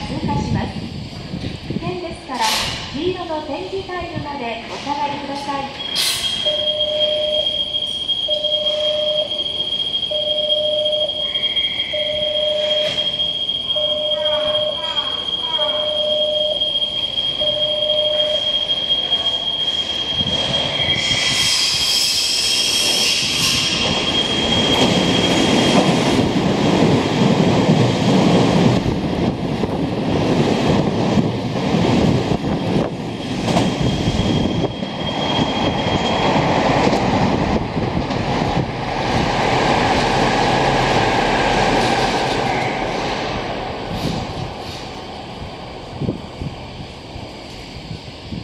通過します。点ですから黄色の展示タイムまでお下がりください。